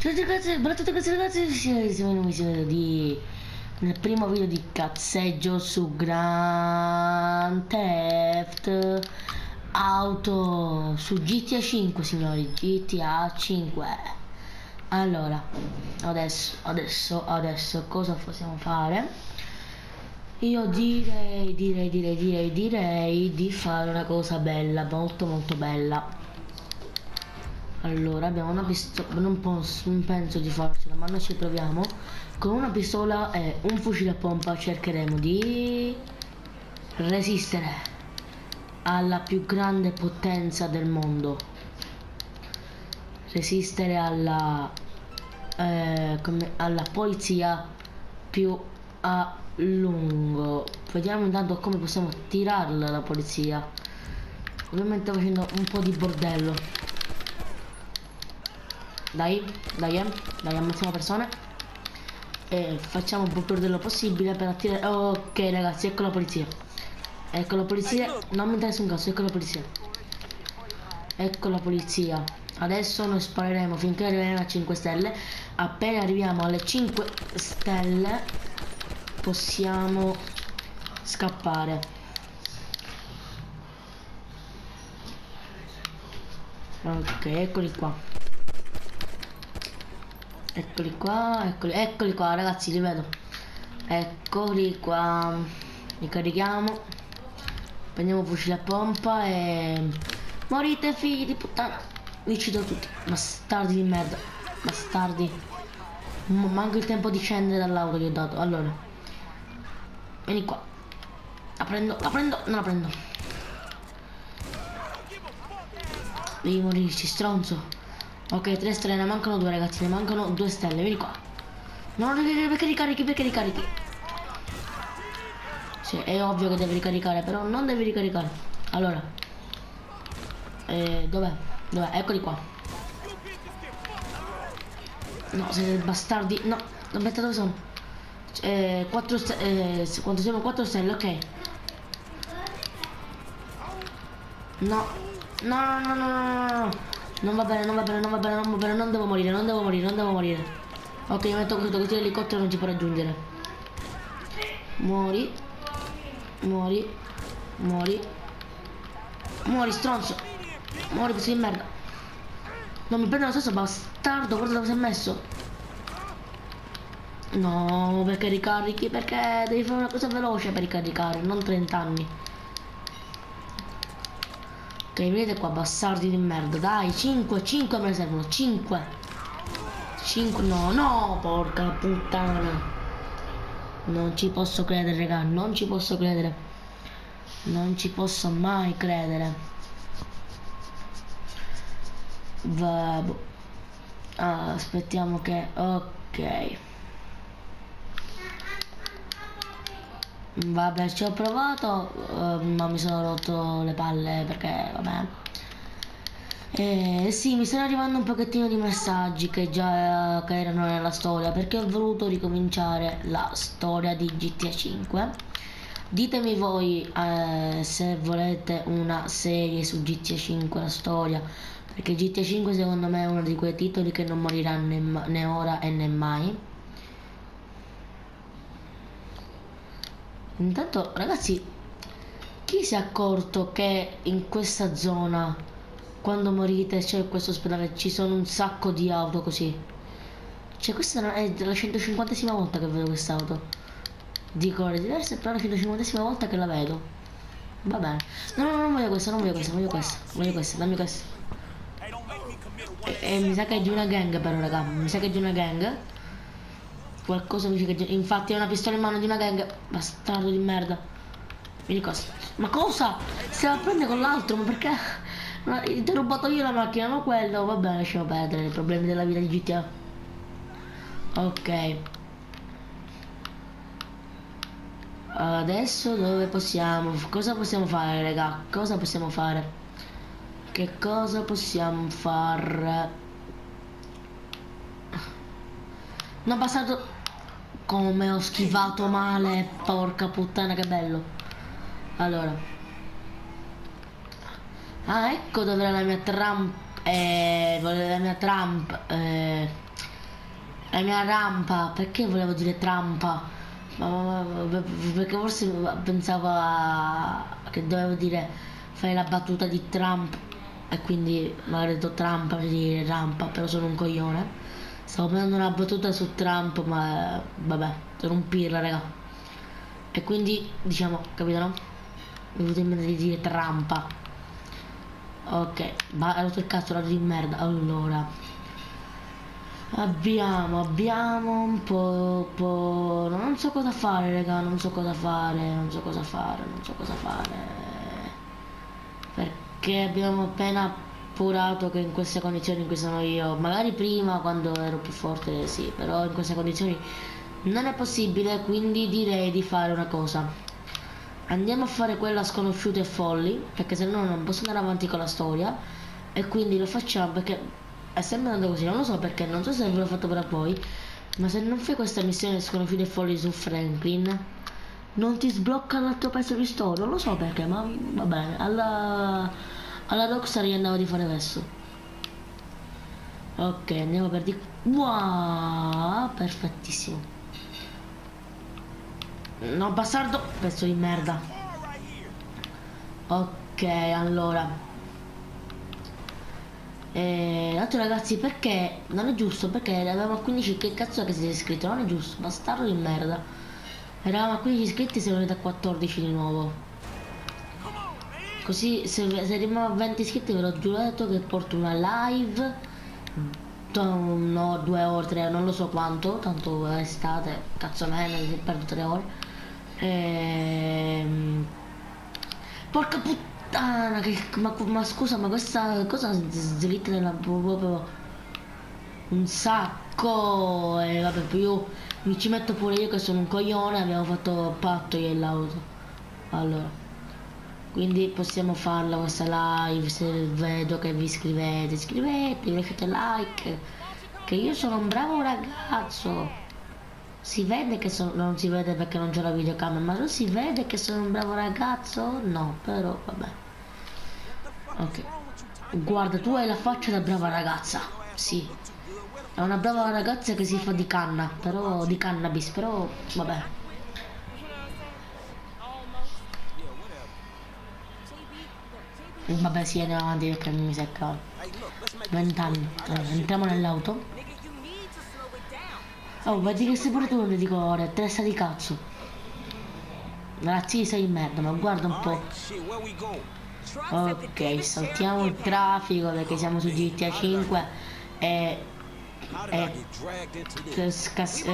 Ciao ragazzi, buonanotte ragazzi ragazzi, siamo in un video di... nel primo video di cazzeggio su Grand Theft Auto su GTA 5 signori, GTA 5 Allora, adesso, adesso, adesso cosa possiamo fare? Io direi, direi, direi, direi, direi di fare una cosa bella, molto molto bella allora abbiamo una pistola non non penso di farcela ma noi ci proviamo con una pistola e un fucile a pompa. Cercheremo di resistere alla più grande potenza del mondo. Resistere alla eh, come, alla polizia più a lungo. Vediamo intanto come possiamo tirarla la polizia. Ovviamente facendo un po' di bordello dai, dai, eh. dai, ammazziamo persone. E facciamo un po' più dello possibile per attirare... Ok ragazzi, ecco la polizia. Ecco la polizia. Non mi interessa un cazzo, ecco la polizia. Ecco la polizia. Adesso noi spareremo finché arriveremo a 5 stelle. Appena arriviamo alle 5 stelle possiamo scappare. Ok, eccoli qua. Eccoli qua, eccoli, eccoli qua ragazzi, li vedo. Eccoli qua. Li carichiamo. Prendiamo fucile a pompa e... Morite figli di puttana. Vi uccido tutti. Bastardi di merda. Bastardi. manco il tempo di scendere dall'auto che ho dato. Allora. Vieni qua. La prendo, la prendo, non la prendo. Devi morirci, stronzo. Ok, tre stelle, ne mancano due ragazzi, ne mancano due stelle, vieni qua. No, perché ricarichi, perché ricarichi? Sì, è ovvio che devi ricaricare, però non devi ricaricare. Allora. Eh, dov'è? Dov'è? Eccoli qua. No, siete bastardi. No, aspetta dove sono? Eh, 4 stelle. Eh, quanto siamo? 4 stelle, ok. No, no, no, no, no, no. Non va bene, non va bene, non va bene, non va bene, non devo morire, non devo morire, non devo morire. Ok, metto questo così l'elicottero non ci può raggiungere. Muori. Muori. Muori. Muori, stronzo. Muori, pezzo di merda. Non mi prende lo stesso bastardo, guarda dove si è messo. No, perché ricarichi? Perché devi fare una cosa veloce per ricaricare, non 30 anni. Ok, vedete qua, bastardi di merda. Dai, 5, 5 me ne servono, 5. 5, no, no, porca puttana. Non ci posso credere, raga, non ci posso credere. Non ci posso mai credere. Vabbè. Ah, aspettiamo che... Ok. Vabbè, ci ho provato, uh, ma mi sono rotto le palle perché, vabbè. Eh, sì, mi stanno arrivando un pochettino di messaggi che già che erano nella storia perché ho voluto ricominciare la storia di GTA 5. Ditemi voi eh, se volete una serie su GTA 5, la storia, perché GTA 5 secondo me è uno di quei titoli che non morirà né, né ora e né mai. Intanto, ragazzi, chi si è accorto che in questa zona, quando morite, c'è questo ospedale, ci sono un sacco di auto così? Cioè, questa è la 150esima volta che vedo quest'auto. Di colore diverse, però è la 150esima volta che la vedo. Va bene. No, no, no, non voglio questa, non voglio questa, voglio questa, voglio questa, dammi questa. E, e mi sa che è di una gang però, raga, mi sa che è di una gang. Qualcosa dice che... Infatti è una pistola in mano di una gang. Bastardo di merda. Vieni qua. Ma cosa? Se la prende con l'altro, ma perché? Ma ti ho rubato io la macchina, non quello. Vabbè, lasciamo perdere i problemi della vita di GTA. Ok. Adesso dove possiamo? Cosa possiamo fare, raga? Cosa possiamo fare? Che cosa possiamo fare? Non ho passato come ho schivato male, porca puttana che bello. Allora. Ah, ecco dove era la mia Trump. Eh, la mia Trump. Eh, La mia rampa, perché volevo dire trampa? Perché forse pensavo che dovevo dire fare la battuta di Trump e quindi magari ho detto Trump per dire rampa, però sono un coglione. Stavo prendendo una battuta su Trump, ma vabbè, sono un pirla, raga. E quindi, diciamo, capito no? Mi è venuto in mente di dire trampa. Ok, ma ha rotto il cazzo la di merda. Allora, Abbiamo, abbiamo un po', po'... Non so cosa fare, raga, non so cosa fare, non so cosa fare, non so cosa fare. Perché abbiamo appena appurato che in queste condizioni in cui sono io, magari prima quando ero più forte sì, però in queste condizioni non è possibile, quindi direi di fare una cosa. Andiamo a fare quella sconosciuta e folli, perché se no non posso andare avanti con la storia, e quindi lo facciamo perché è sempre andato così, non lo so perché, non so se ve l'ho fatto per voi, ma se non fai questa missione sconfitte folli su Franklin, non ti sblocca l'altro pezzo di storia, non lo so perché, ma va bene, alla, alla Rockstar gli andava di fare questo. Ok, andiamo per di Wow, perfettissimo. No, bastardo, pezzo di merda. Ok, allora eh, l'altro ragazzi perché non è giusto perché eravamo a 15 che cazzo che siete iscritto non è giusto bastardo di merda eravamo a 15 iscritti siamo venuti a 14 di nuovo così se, se arriviamo a 20 iscritti ve l'ho giurato che porto una live no due ore tre non lo so quanto tanto è estate cazzo me ne perdo tre ore ehm, porca puttana che, ma, ma, scusa, ma questa cosa slitta nella proprio un sacco. E vabbè, io mi ci metto pure io che sono un coglione, abbiamo fatto patto io e l'auto. Allora. Quindi possiamo farla questa live se vedo che vi iscrivete, iscrivetevi, lasciate like. Che io sono un bravo ragazzo. Si vede che sono, non si vede perché non c'è la videocamera, ma non si vede che sono un bravo ragazzo? No, però vabbè. Ok. Guarda, tu hai la faccia da brava ragazza. Sì. È una brava ragazza che si fa di canna, però di cannabis, però vabbè. Vabbè, sì, andiamo avanti perché mi secca. 20 anni. Allora, entriamo nell'auto. Oh, vedi che sei pure tu non ti dico ora, testa di cazzo. Ragazzi sei in merda, ma guarda un po'. Ok, saltiamo il traffico perché siamo su GTA 5 e, e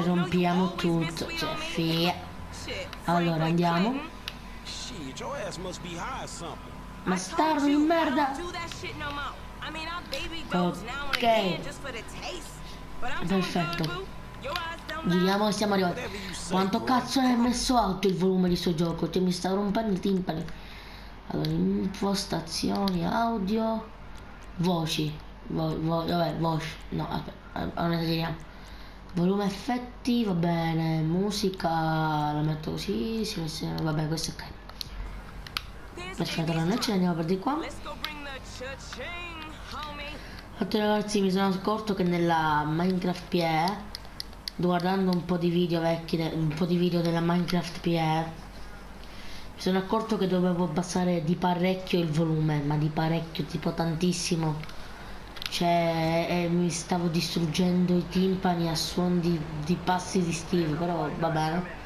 rompiamo tutto. Cioè, fia. Allora andiamo. Ma stardo di merda! Ok. Perfetto. Vediamo che siamo arrivati. Quanto cazzo è messo alto il volume di sto gioco? Cioè mi sta rompendo i timpani. Allora, impostazioni, audio, voci. Vo, vo, vabbè, voci. No, aspetta, non esageriamo. Volume effetti, va bene. Musica, la metto così. Silenzio, vabbè, questo è ok. Perfetto, allora noi ce andiamo per di qua. Infatti ragazzi mi sono accorto che nella Minecraft PE guardando un po' di video vecchi, un po' di video della Minecraft PR, mi sono accorto che dovevo abbassare di parecchio il volume, ma di parecchio, tipo tantissimo. Cioè, eh, mi stavo distruggendo i timpani a suon di, di passi di Steve, però va bene.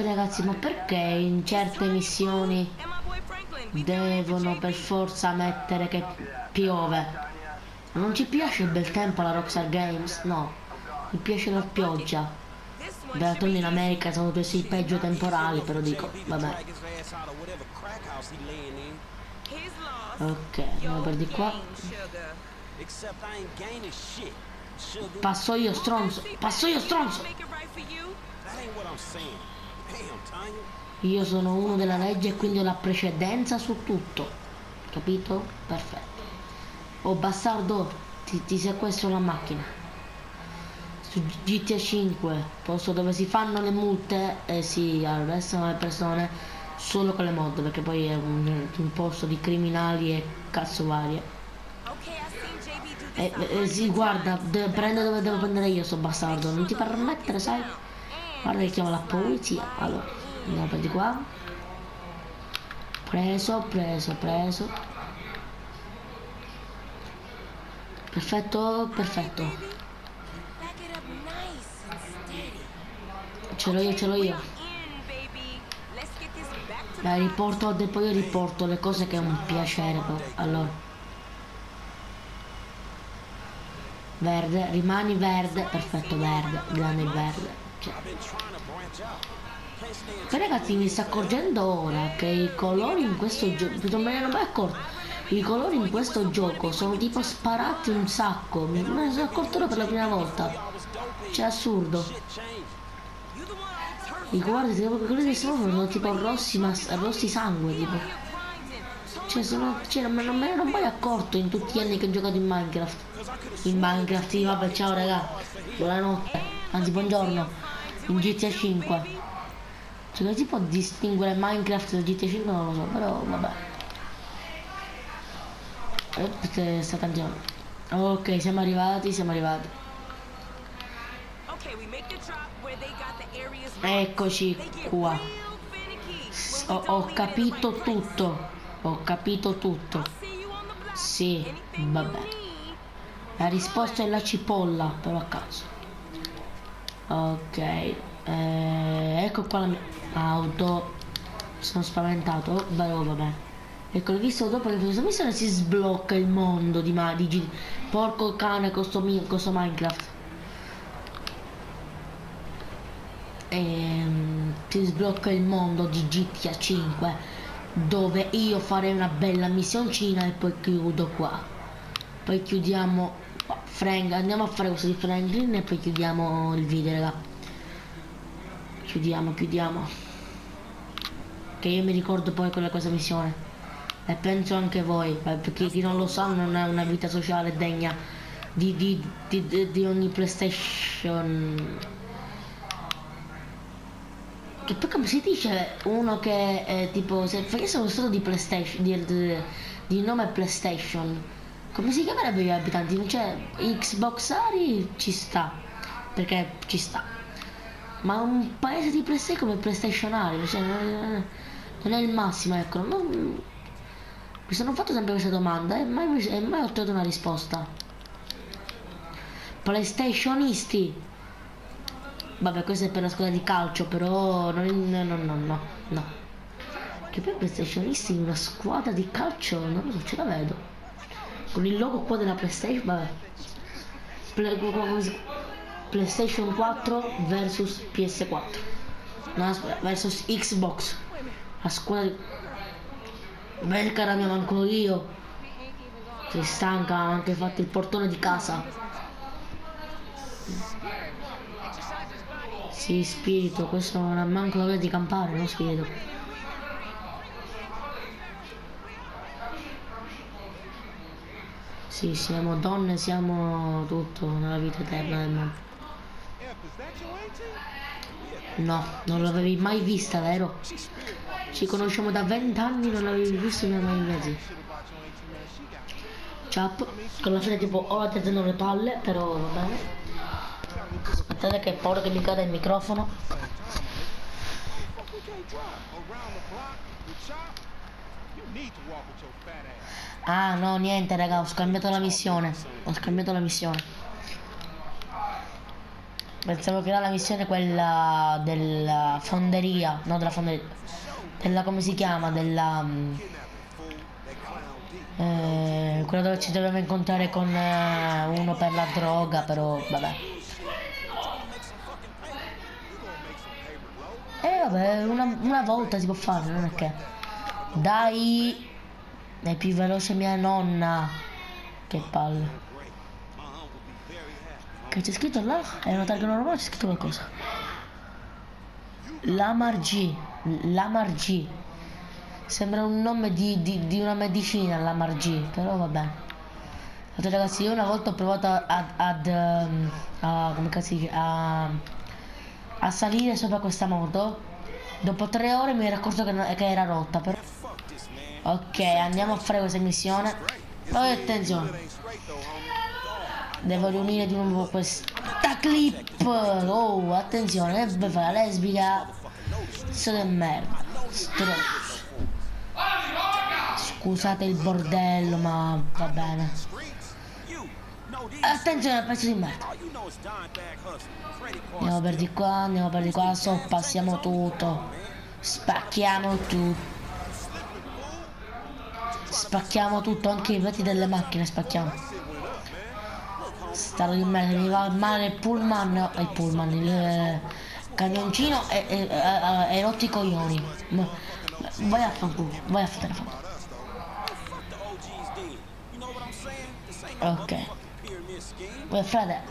Poi ragazzi, ma perché in certe missioni devono per forza mettere che piove. Non ci piace il bel tempo alla Rockstar Games? No, mi piace la pioggia. D'altronde in America sono tutti i peggio temporali, però dico, vabbè. Ok, andiamo per di qua. Passo io stronzo, passo io stronzo! Io sono uno della legge e quindi ho la precedenza su tutto. Capito? Perfetto. Oh bastardo, ti, ti sequestro la macchina. Su GTA 5, posto dove si fanno le multe, e eh si arrestano le persone, solo con le mod perché poi è un, un posto di criminali e cazzo varie e, e, sì guarda de, prende dove devo prendere io sto bastardo non ti permettere sai guarda che chiamo la polizia allora andiamo per di qua preso preso preso perfetto perfetto ce l'ho io ce l'ho io la riporto, poi io riporto le cose che è un piacere. Allora. Verde, rimani verde, perfetto verde, grande verde. Cioè. Poi ragazzi mi sto accorgendo ora che i colori in questo gioco, non me ne ero mai accorto, i colori in questo gioco sono tipo sparati un sacco, me ne sono accorto ora per la prima volta. Cioè assurdo. I guardi, quelli che sono sono tipo rossi, ma rossi sangue, tipo. Cioè, sono, cioè non, non me ne ero mai accorto in tutti gli anni che ho giocato in Minecraft. In Minecraft, sì, vabbè, ciao raga. Buonanotte. Anzi, buongiorno. In GTA 5. Cioè, come si può distinguere Minecraft da GTA 5 non lo so, però vabbè. Eh, sta canzone. Ok, siamo arrivati, siamo arrivati. Eccoci qua. Ho, ho capito tutto. Ho capito tutto. Sì, vabbè. La risposta è la cipolla, però a caso. Ok. Eh, ecco qua la mia auto. Sono spaventato. Beh, oh, vabbè. Ecco, visto dopo che questa missione si sblocca il mondo di, ma porco cane questo, questo Minecraft. ehm, ti sblocca il mondo di GTA 5 dove io farei una bella missioncina e poi chiudo qua poi chiudiamo Frank, andiamo a fare questo di Franklin e poi chiudiamo il video raga. Chiudiamo chiudiamo. Che io mi ricordo poi quella cosa missione. E penso anche voi perché chi non lo sa non è una vita sociale degna di, di, di, di ogni playstation. Che poi come si dice uno che è tipo, se facesse uno stato di PlayStation, di, di nome PlayStation, come si chiamerebbe gli abitanti? Cioè, Xbox Ari ci sta, perché ci sta. Ma un paese di PlayStation come PlayStation Ari, cioè, non è il massimo, ecco. Non, mi sono fatto sempre questa domanda e mai, e mai ho trovato una risposta. PlayStationisti Vabbè, questo è per la scuola di calcio, però non, no, no, no, no, no. Che poi PlayStationisti in una squadra di calcio, non lo so, ce la vedo. Con il logo qua della PlayStation, vabbè. Play, PlayStation 4 versus PS4. No, versus Xbox. La squadra di... Bel cara mia, manco io. Sei stanca, ha anche fatto il portone di casa. Sì, spirito, questo non ha manco voglia di campare, no spirito. Sì, siamo donne, siamo tutto nella vita eterna del mondo. No, non l'avevi mai vista, vero? Ci conosciamo da vent'anni, non l'avevi visto mai in mezzo. Ciao, con la fine tipo ho la testa nelle palle, però va bene. Aspettate che paura che mi cade il microfono. Ah no niente raga ho scambiato la missione. Ho scambiato la missione. Pensavo che era la missione quella della fonderia No della fonderia Della come si chiama Della mm, eh, Quella dove ci dovevamo incontrare con eh, uno per la droga Però vabbè. Eh vabbè, una, una volta si può fare, non è che... Dai! È più veloce mia nonna. Che palle. Che c'è scritto là? È una targa normale, c'è scritto qualcosa. Lamar G. Lamar G. Sembra un nome di, di, di una medicina, Lamar G, però va bene. Ragazzi, io una volta ho provato ad, ad um, a, come cazzo a, a salire sopra questa moto Dopo tre ore mi ero accorto che, che era rotta. Però... Ok, andiamo a fare questa missione. Poi attenzione. Devo riunire di nuovo questa clip. Oh, attenzione, la lesbica. Sto del merda. Stronzo. Scusate il bordello, ma va bene. Attenzione al pezzo di merda. Andiamo per di qua, andiamo per di qua, soppassiamo tutto. Spacchiamo tutto. Spacchiamo tutto, anche i vetri delle macchine spacchiamo. Staro di merda, mi va male il pullman, il pullman, il eh, camioncino e, e, e, e rotti i coglioni. Vai a fanculo, vai a fare fanculo. Ok. Well, frate.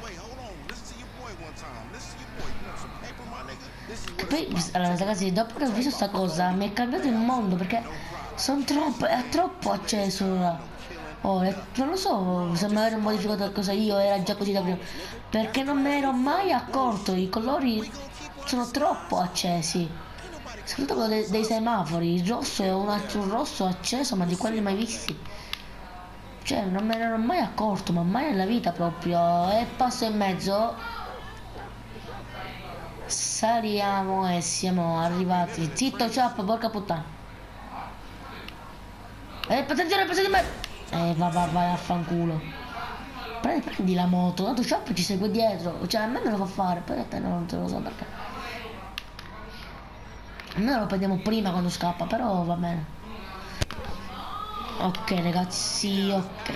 Poi, allora ragazzi, dopo che ho visto sta cosa mi è cambiato il mondo perché sono troppo, è troppo acceso ora. Oh, è- non lo so se mi ero modificato qualcosa io, era già così da prima. Perché non me ero mai accorto, i colori sono troppo accesi. Soprattutto quello dei, dei semafori, il rosso è un, altro- rosso acceso, ma di quelli mai visti. Cioè, non me ne ero mai accorto, ma mai nella vita proprio. E passo in mezzo. Saliamo e siamo arrivati. Zitto, ciap, porca puttana. Eh, attenzione, di me. Eh, va, va, vai a fanculo. Prendi, prendi la moto, tanto ciap ci segue dietro. Cioè, a me me lo fa fare, poi a te non te lo so perché. Noi lo prendiamo prima quando scappa, però va bene. Ok ragazzi, ok.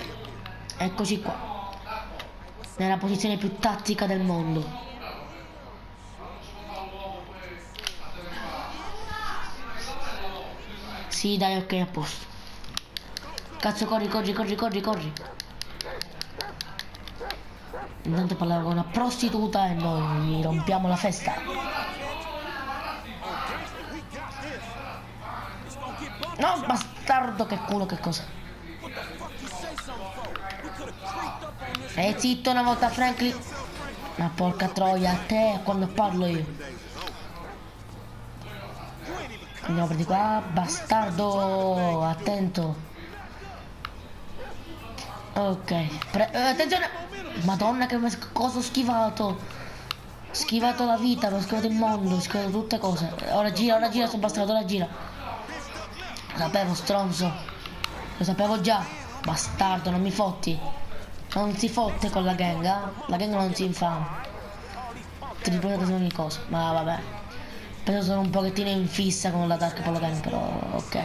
Eccoci qua. Nella posizione più tattica del mondo. Sì, dai, ok, a posto. Cazzo, corri, corri, corri, corri, corri. Intanto parlavo con una prostituta e noi gli rompiamo la festa. No, bastardo, che culo, che cosa. Ehi, zitto una volta, Franklin. Ma porca troia, a te quando parlo io. Andiamo per di qua, bastardo, attento. Ok, pre- eh, attenzione. Madonna che cosa ho schivato. Schivato la vita, ho schivato il mondo, ho schivato tutte cose. Ora gira, ora gira, sono bastardo, ora gira. Lo sapevo, stronzo. Lo sapevo già. Bastardo, non mi fotti. Non si fotte con la gang, eh? La gang non si infama. Ti ripeto ogni cosa, ma vabbè. Penso sono un pochettino in fissa con la Dark Polo Gang, però ok.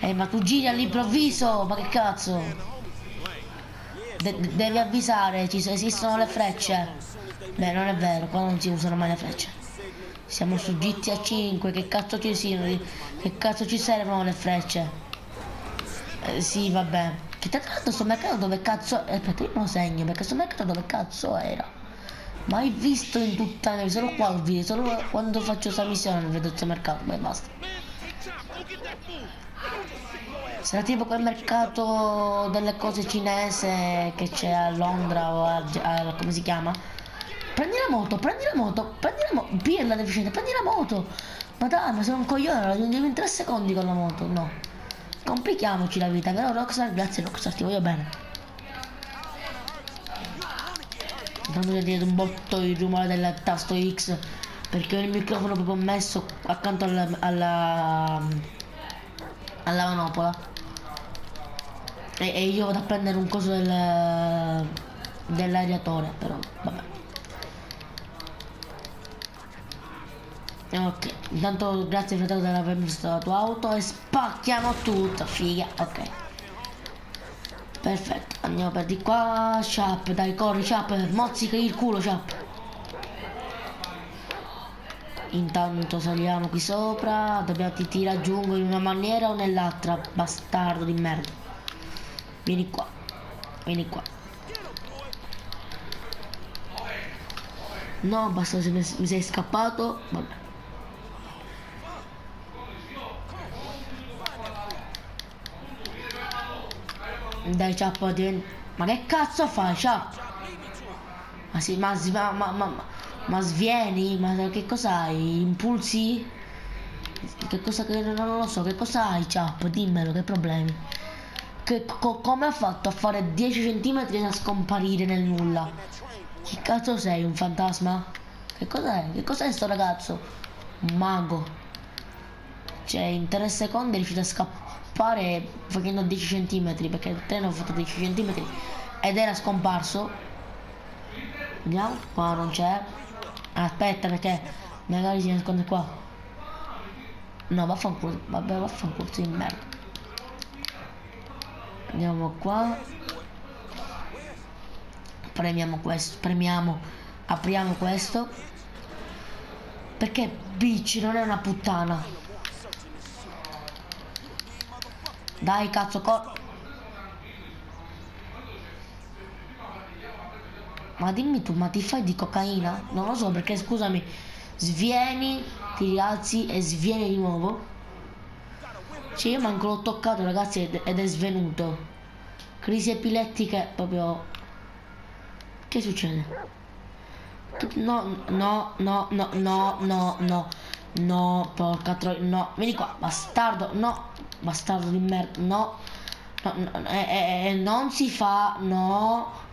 Eh, ma tu giri all'improvviso, ma che cazzo? De- de- devi avvisare, ci esistono le frecce. Beh, non è vero, qua non si usano mai le frecce. Siamo su GTA 5, che cazzo ci siano? Che cazzo ci servono le frecce? Eh, sì, vabbè. Che tra l'altro sto mercato dove cazzo... Eh, aspetta, io lo segno, perché sto mercato dove cazzo era? Mai visto in tutta la solo qua il video, solo quando faccio questa missione vedo questo mercato, beh basta. Sarà tipo quel mercato delle cose cinese che c'è a Londra o a, a- come si chiama? Prendi la moto, prendi la moto, prendi la moto, pirla deficiente, prendi la moto. Ma dai, ma sei un coglione, la raggiungiamo in tre secondi con la moto, no. Complichiamoci la vita, però Rockstar, grazie Rockstar, ti voglio bene. Intanto sentite un botto il rumore del tasto X perché ho il microfono proprio messo accanto alla, alla, alla manopola. E, e io vado a prendere un coso del, dell'aeratore però vabbè. Ok intanto grazie fratello per avermi visto la tua auto e spacchiamo tutto figa ok. Perfetto andiamo per di qua Sharp dai corri Sharp mozzica il culo Sharp Intanto saliamo qui sopra, dobbiamo ti, ti raggiungo in una maniera o nell'altra, bastardo di merda. Vieni qua, vieni qua. No, basta se mi, sei scappato, vabbè. Dai ciappo, diventa... Ma che cazzo fai, ciappo? Ma sì, ma, ma, ma, ma, ma- svieni? Ma che cos'hai? Impulsi? che cosa che non lo so, che cosa hai, Chap? Dimmelo, che problemi. Che, co, come ha fatto a fare 10 cm e a scomparire nel nulla? Chi cazzo sei, un fantasma? Che cos'è? Che cos'è sto ragazzo? Un mago. Cioè, in 3 secondi è riuscito a scappare facendo 10 cm, perché il treno ha fatto 10 cm ed era scomparso. Vediamo, qua non c'è. Aspetta, perché magari si nasconde qua. No, vaffanculo, vabbè, vaffanculo di merda. Andiamo qua. Premiamo questo, premiamo, apriamo questo. Perché Beach non è una puttana. Dai cazzo, co Ma dimmi tu, ma ti fai di cocaina? Non lo so perché scusami, svieni, ti rialzi e svieni di nuovo. Cioè io manco l'ho toccato ragazzi ed è svenuto. Crisi epilettiche proprio... Che succede? No, no, no, no, no, no, no. No, porca troia, no. Vieni qua, bastardo, no. Bastardo di merda, no. No, no eh, eh, eh, non si fa, no.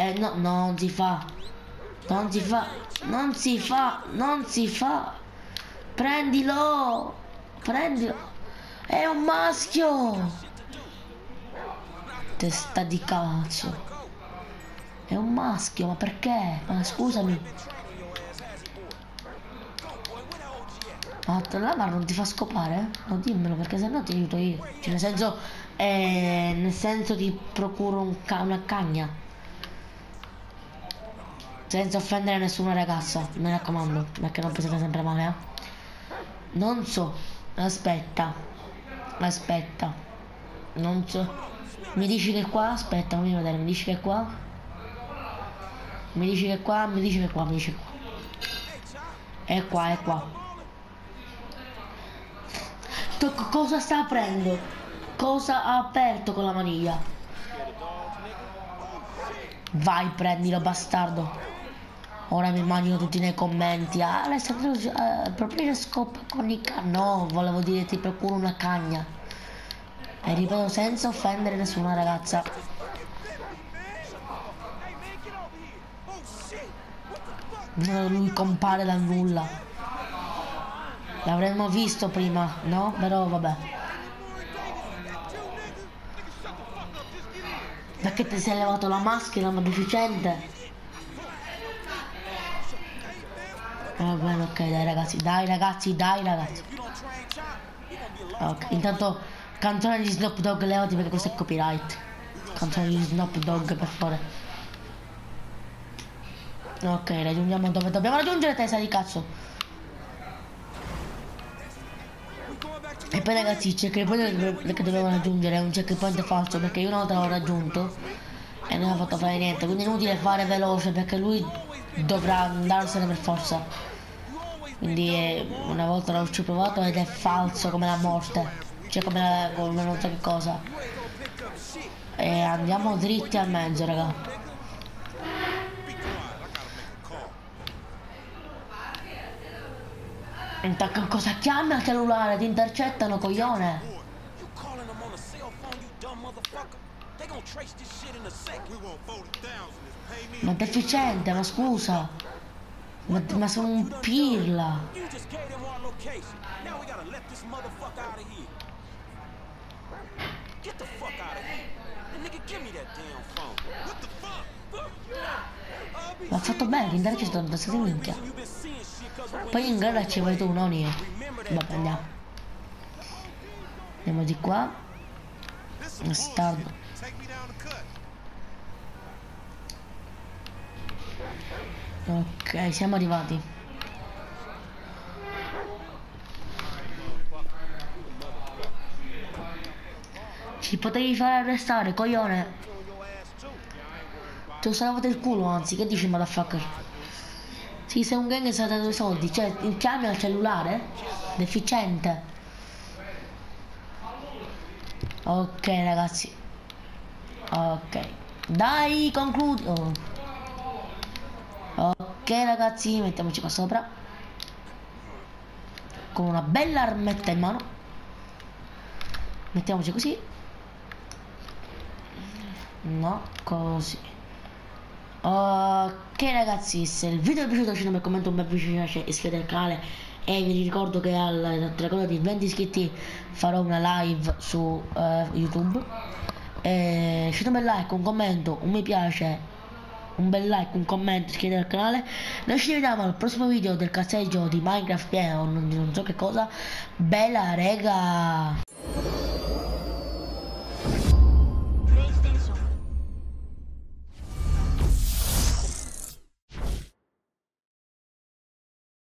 Eh, no, non si fa. Non si fa. Non si fa. Non si fa. Prendilo. Prendilo. È un maschio. Testa di cazzo. È un maschio, ma perché? Ma scusami. Ma la mano non ti fa scopare? No, dimmelo, perché se no ti aiuto io. Cioè, nel senso, eh, nel senso ti procuro un ca una cagna. Senza offendere nessuna ragazza, mi raccomando, perché non pensate sempre male, eh. Non so, aspetta, aspetta, non so. Mi dici che qua, aspetta, fammi vedere, mi dici che qua? Mi dici che qua, mi dici che qua, mi dici qua. È qua, è qua. cosa sta aprendo? Cosa ha aperto con la maniglia? Vai, prendilo, bastardo. Ora mi immagino tutti nei commenti. Ah, Alessandro, eh, proprio scopo con i can. No, volevo dire ti procuro una cagna. E ripeto senza offendere nessuna ragazza. Lui compare dal nulla. L'avremmo visto prima, no? Però vabbè. Perché ti sei levato la maschera, ma deficiente? Va bene, ok, dai ragazzi, dai ragazzi, dai ragazzi. Ok, intanto canzone di Snoop Dogg levati perché questo è copyright. Canzone di Snoop Dogg per favore. Ok, raggiungiamo dove dobbiamo raggiungere testa di cazzo. E poi ragazzi il checkpoint che dobbiamo raggiungere è un checkpoint falso perché io una volta l'ho raggiunto e non ha fatto fare niente, quindi è inutile fare veloce perché lui dovrà andarsene per forza. Quindi eh, una volta l'ho provato ed è falso come la morte. Cioè come, la, come non so che cosa. E andiamo dritti al mezzo, raga. Intanto cosa chiami al cellulare? Ti intercettano, coglione. Ma deficiente, ma scusa. Ma, ma sono un pirla. L'ha fatto bene, in ci sono passati minchia. Poi in gara ci vai tu, non io. Vabbè, andiamo. Andiamo di qua. Start. Ok, siamo arrivati. Ci potevi fare arrestare, coglione. Ti ho salvato il culo, anzi, che dici, motherfucker? Sì, sei un gang e sei dato i soldi. Cioè, chiami al cellulare? Deficiente. Ok, ragazzi. Ok. Dai, concludi. Oh. Ragazzi, mettiamoci qua sopra. con una bella armetta in mano. Mettiamoci così. No così. Ok ragazzi se il video vi è piaciuto lasciate un commento un bel piace iscrivetevi al canale. E vi ricordo che al traguardo di 20 iscritti farò una live su uh, youtube. E lasciate un bel like un commento un mi piace un bel like, un commento, iscrivetevi al canale. Noi ci vediamo al prossimo video del casseggio di Minecraft pieno, non, non so che cosa. Bella rega!